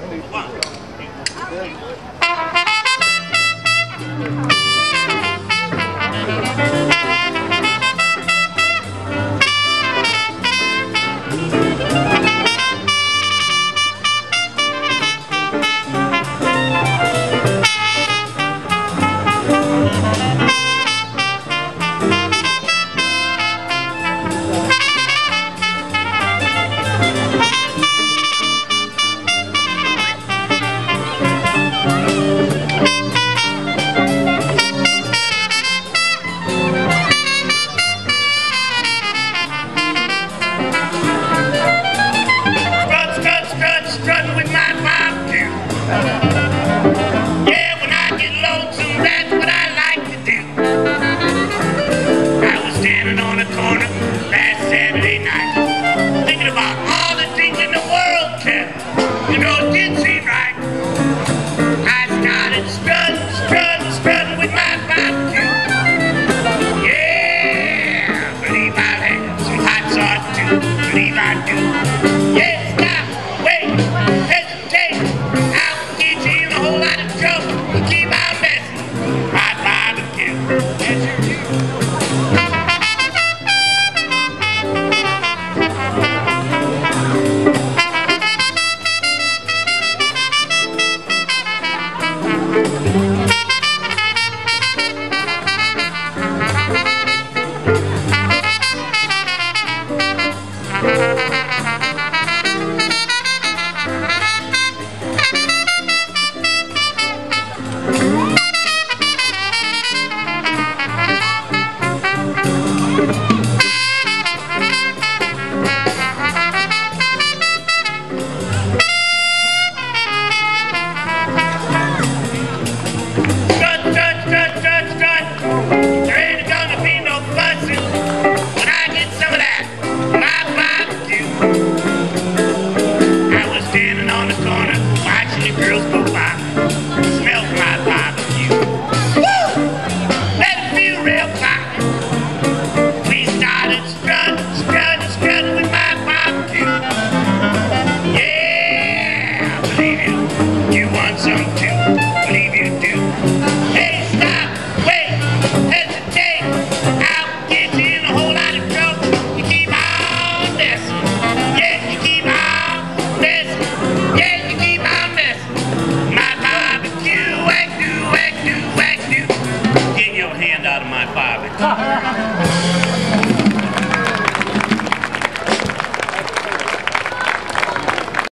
怎么？Música down.